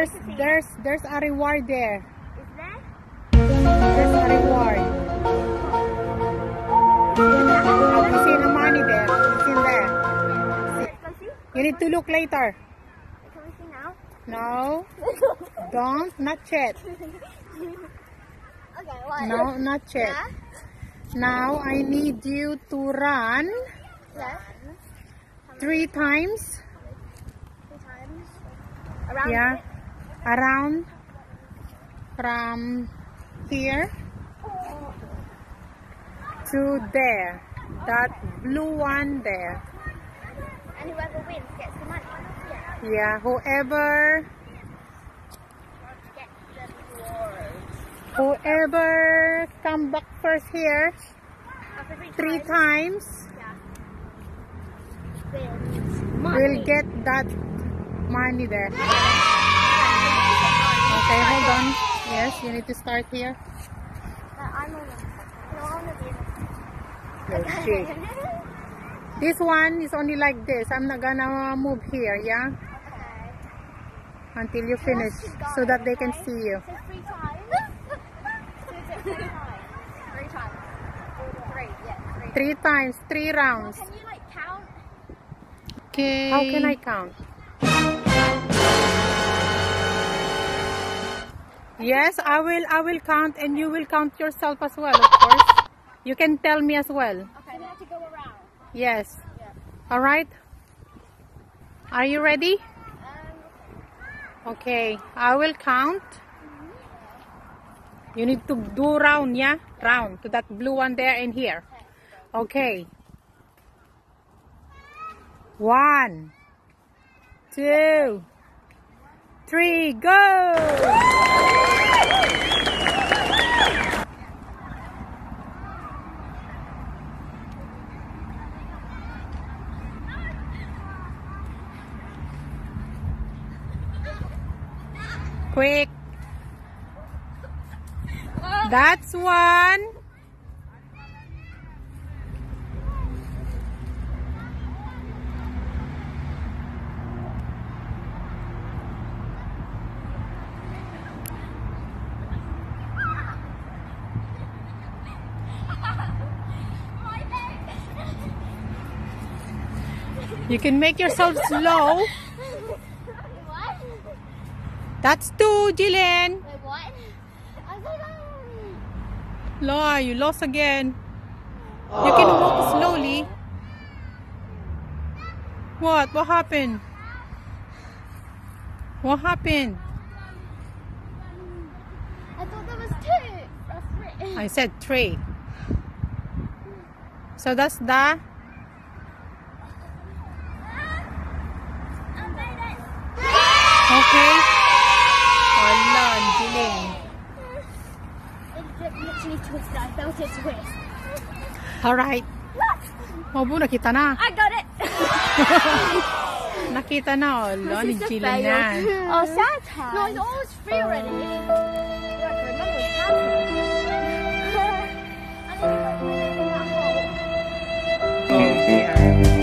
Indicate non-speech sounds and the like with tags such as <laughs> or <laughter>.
there's there's there's a reward there. Is there? There's a reward. You see the money there. It's in there. You need to look later. Can we see now? No, <laughs> don't, not yet. Okay, what? No, not yet. Yeah? Now I need you to run Yes. three times. Three times. Around Yeah, it. Around from here to there. That blue one there. And whoever wins gets the money. Yeah. Yeah, whoever whoever come back first here three, times. times Yeah. Wins. will get that money there. Okay, hold on. Yes, you need to start here. I'm on No, I want to be Okay. This one is only like this. I'm not gonna move here, yeah? Okay. Until you finish so that they can see you. So three times. It <laughs> three times? Three times. Three, yeah, three. Three times, three rounds. Can you like count? Okay. How can I count? Yes, I will I will count and you will count yourself as well, of course. You can tell me as well. Okay, we have to go around. Yes. Yeah. All right. Are you ready? Um, Okay, I will count. You need to do round, yeah? Round to that blue one there and here. Okay. One, two, three, go! Quick. That's one. You can make yourself slow. That's two, Jillian. Wait, what? I don't know. Um. You lost again. Oh. You can walk slowly. What? What happened? What happened? I thought there was two. I said three. So that's the literally twisted. I felt. Alright. Mabu, nakita na. I got it! <laughs> nakita na, oh. Lo, nagchila na. Oh, sad time. No, it's almost free already. Oh, <laughs> oh dear.